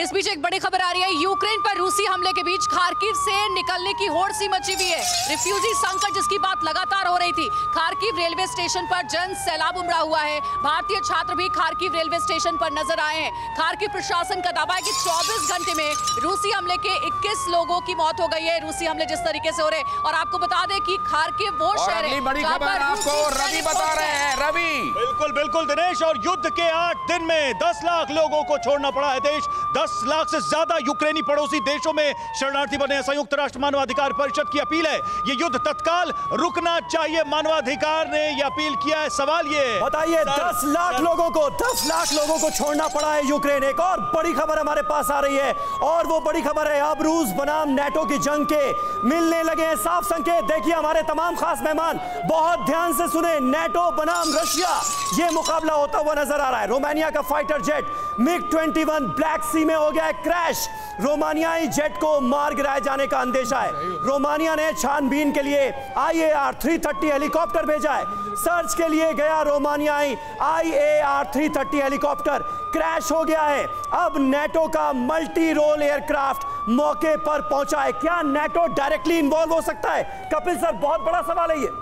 इस बीच एक बड़ी खबर आ रही है। यूक्रेन पर रूसी हमले के बीच खारकीव से निकलने की होड़ सी मची हुई है। रिफ्यूजी संकट जिसकी बात लगातार हो रही थी। खारकीव रेलवे स्टेशन पर जन सैलाब उमड़ा हुआ है। भारतीय छात्र भी खारकीव रेलवे स्टेशन पर नज़र आए हैं। खारकीव प्रशासन का दावा है की 24 घंटे में रूसी हमले के 21 लोगों की मौत हो गई है। रूसी हमले जिस तरीके से हो रहे और आपको बता दें कि खारकिव वो शहर है बड़ी खबर आपको रवि बता रहे हैं रवि। बिल्कुल बिल्कुल दिनेश। और युद्ध के आठ दिन में 10 लाख लोगों को छोड़ना पड़ा है देश। 10 लाख से ज़्यादा यूक्रेनी पड़ोसी देशों में शरणार्थी बने संयुक्त राष्ट्र मानवाधिकार परिषद की अपील है। ये युद्ध तत्काल रुकना चाहिए। मानवाधिकार ने ये अपील किया है। सवाल ये बताइए दस लाख लोगों को 10 लाख लोगों को छोड़ना पड़ा है यूक्रेन। एक और बड़ी खबर हमारे पास आ रही है। और वो बड़ी खबर है, अब रूस बनाम नेटो की जंग के मिलने लगे हैं। साफ़ संकेत, देखिए हमारे तमाम खास मेहमान, बहुत ध्यान से सुने, नेटो बनाम रशिया। ये मुकाबला होता हुआ नज़र आ रहा है। रोमानिया का fighter jet, MiG 21 Black Sea में हो गया है क्रैश। रोमानियाई जेट को मार गिराए जाने का अंदेशा है। रोमानिया ने छानबीन के लिए आईएआर 330 हेलीकॉप्टर भेजा है। सर्च के लिए गया रोमानियाई आईएआर 330 हेलीकॉप्टर क्रैश हो गया है। अब नेटो का मल्टी रोल एयरक्राफ्ट मौके पर पहुँचा है। क्या नेटो डायरेक्टली इन्वॉल्व हो सकता है? कपिल सर, बहुत बड़ा सवाल है ये।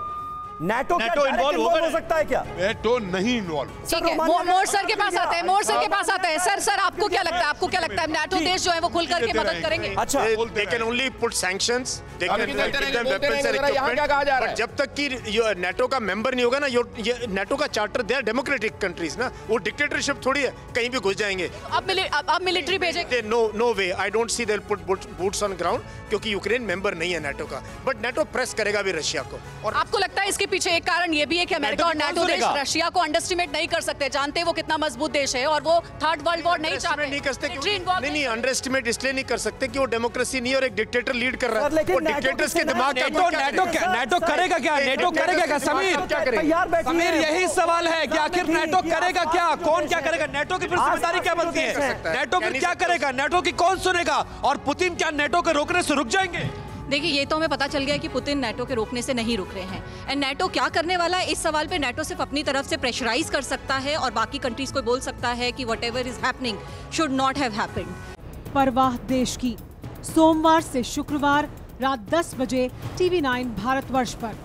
नेटो नेटो इन्वॉल्व हो सकता है क्या? नेटो नहीं इन्वॉल्व ठीक है रोमानिया मो- ने मोर सर के पास आते हैं मोर सर के पास आते हैं। सर सर आपको क्या लगता है? आपको क्या लगता है? नेटो देश जो है वो खुल करके मदद करेंगे? अच्छा। them बोलते weapons and रहेंगे, यहाँ क्या कहा जा रहा है? जब तक कि ये नेटो का मेंबर नहीं होगा ना ये नेटो का charter they are democratic countries ना। वो डिक्टेटरशिप थोड़ी है कहीं भी घुस जाएँगे। अब अब, अब मिलिट्री भेजेंगे no no way I don't see they put boots on ground क्योंकि यूक्रेन मेंबर नहीं है नेटो का। बट नेटो प्रेस करेगा भी रशिया को। और आपको लगता है इसके पीछे एक कारण ये भी है कि अमेरिका और NATO नाटो देश रशिया को अंडरस्टिमेट नहीं कर सकते। जानते वो कितना मज़बूत देश है और वो थर्ड वर्ल्ड वॉर नहीं चाहते। नहीं कर सकते Military क्योंकि- involved नहीं नहीं अंडर एस्टिमेट इसलिए नहीं कर सकते कि वो डेमोक्रेसी नहीं और एक डिक्टेटर लीड कर रहा है। वो डिक्टेटर्स के दिमाग का नेटो नेटो करेगा? क्या? नेटो करेगा क्या? समीर? क्या करेगा? समीर यही सवाल है। कि आखिर नेटो क्या करेगा क्या? कौन क्या करेगा? नेटो की फिर ज़िम्मेदारी क्या बनती है? नेटो फिर क्या करेगा? नेटो की कौन सुनेगा? और पुतिन क्या नेटो के रोकने से रुक जाएँगे? देखिए, ये तो हमें पता चल गया कि पुतिन नेटो के रोकने से नहीं रुक रहे हैं। एंड नेटो क्या करने वाला है? इस सवाल पे नेटो सिर्फ़ अपनी तरफ़ से प्रेशराइज कर सकता है और बाकी कंट्रीज़ को बोल सकता है कि whatever is happening should not have happened परवाह देश की। सोमवार से शुक्रवार रात 10 बजे टीवी 9 भारतवर्ष पर।